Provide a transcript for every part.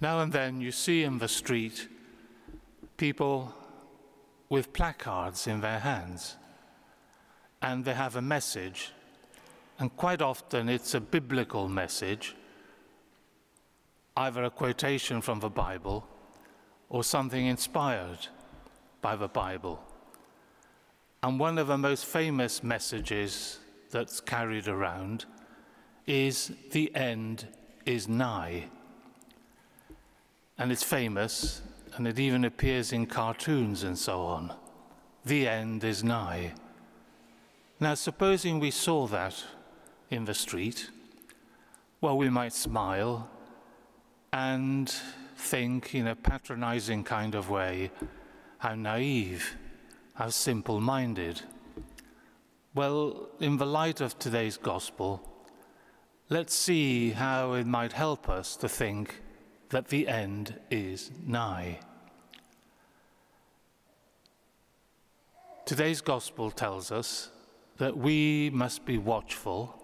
Now and then you see in the street people with placards in their hands, and they have a message, and quite often it's a biblical message, either a quotation from the Bible or something inspired by the Bible. And one of the most famous messages that's carried around is the end is nigh. And it's famous, and it even appears in cartoons and so on. The end is nigh. Now, supposing we saw that in the street, well, we might smile and think in a patronizing kind of way how naive, how simple minded. Well, in the light of today's gospel, let's see how it might help us to think that the end is nigh. Today's gospel tells us that we must be watchful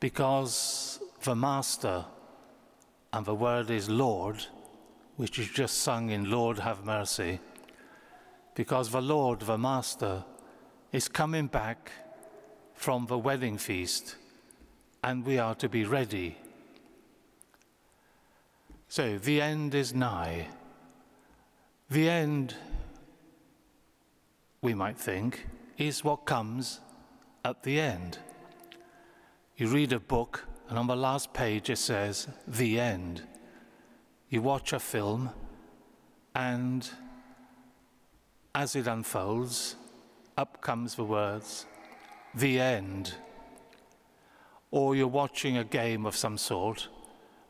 because the Master, and the word is Lord, which is just sung in Lord have mercy, because the Lord, the Master, is coming back from the wedding feast and we are to be ready. So the end is nigh. The end, we might think, is what comes at the end. You read a book, and on the last page it says, The end. You watch a film, and as it unfolds, up comes the words, The end. Or you're watching a game of some sort,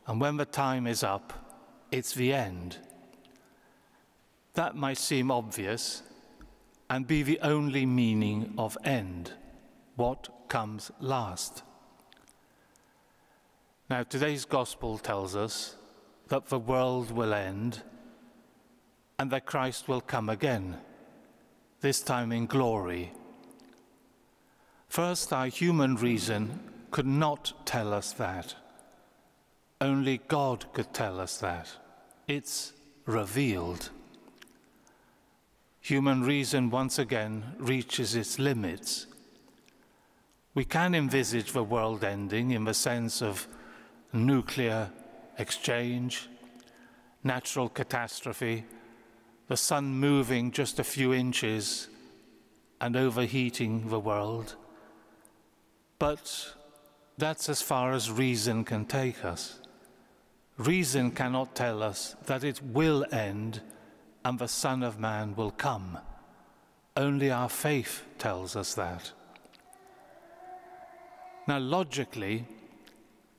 and when the time is up, it's the end. That might seem obvious and be the only meaning of end, what comes last. Now, today's gospel tells us that the world will end and that Christ will come again this time in glory. First, our human reason could not tell us that. Only God could tell us that. It's revealed. Human reason once again reaches its limits. We can envisage the world ending in the sense of nuclear exchange, natural catastrophe, the sun moving just a few inches and overheating the world. But that's as far as reason can take us. Reason cannot tell us that it will end and the Son of Man will come. Only our faith tells us that. Now, logically,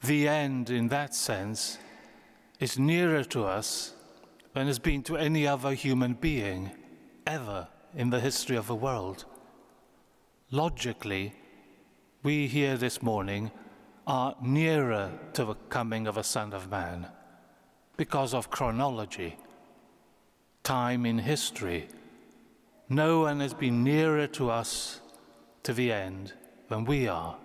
the end in that sense is nearer to us than has been to any other human being ever in the history of the world. Logically, we here this morning are nearer to the coming of a Son of Man because of chronology, time in history. No one has been nearer to us to the end than we are.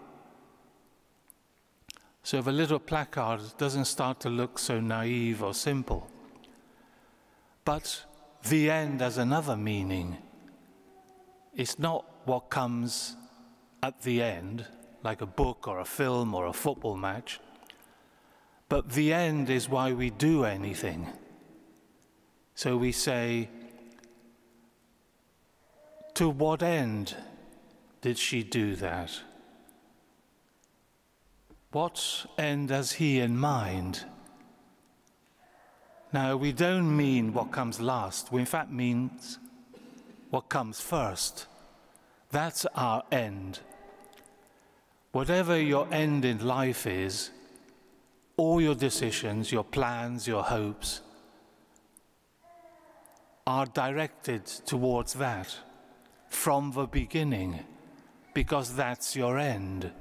So the little placard doesn't start to look so naive or simple. But the end has another meaning. It's not what comes at the end, like a book or a film or a football match, but the end is why we do anything. So we say, To what end did she do that? What end has he in mind? Now, we don't mean what comes last. We, in fact, means what comes first. That's our end. Whatever your end in life is, all your decisions, your plans, your hopes are directed towards that from the beginning, because that's your end.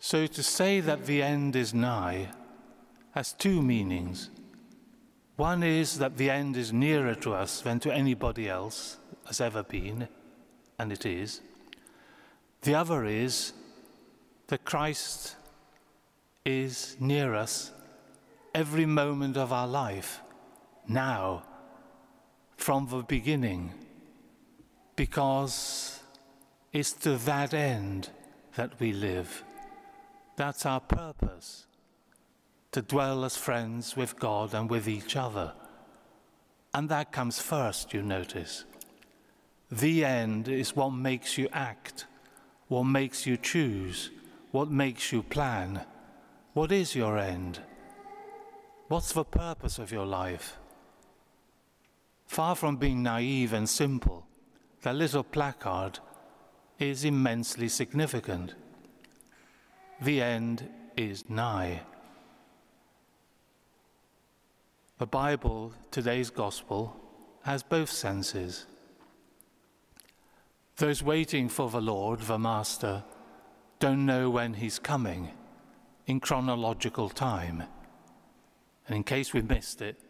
So to say that the end is nigh has two meanings. One is that the end is nearer to us than to anybody else has ever been, and it is. The other is that Christ is near us every moment of our life, now, from the beginning, because it's to that end that we live. That's our purpose to dwell as friends with God and with each other. And that comes first, you notice. The end is what makes you act, what makes you choose, what makes you plan. What is your end? What's the purpose of your life? Far from being naive and simple, that little placard is immensely significant. The end is nigh. The Bible, today's gospel, has both senses. Those waiting for the Lord, the Master, don't know when he's coming in chronological time. And in case we missed it,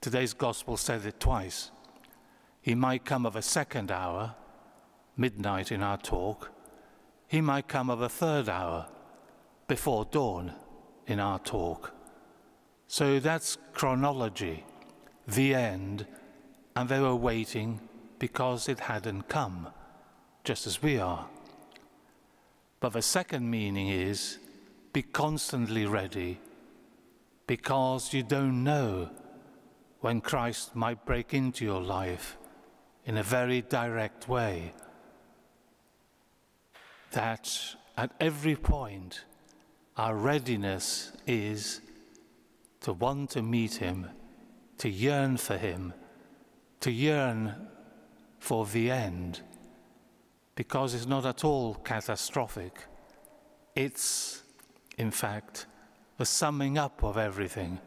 today's gospel said it twice. He might come of a second hour, midnight in our talk. He might come of a third hour, before dawn in our talk. So that's chronology, the end, and they were waiting because it hadn't come, just as we are. But the second meaning is be constantly ready because you don't know when Christ might break into your life in a very direct way. That at every point, our readiness is to want to meet Him, to yearn for Him, to yearn for the end, because it's not at all catastrophic. It's, in fact, a summing up of everything.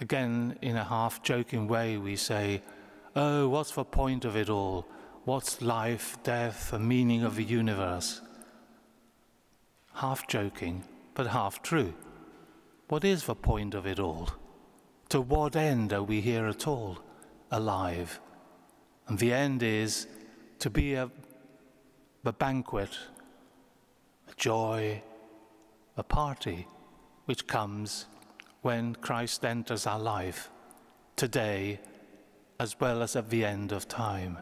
Again, in a half joking way, we say, Oh, what's the point of it all? What's life, death, the meaning of the universe? Half joking, but half true. What is the point of it all? To what end are we here at all, alive? And the end is to be a, a banquet, a joy, a party which comes when Christ enters our life, today as well as at the end of time.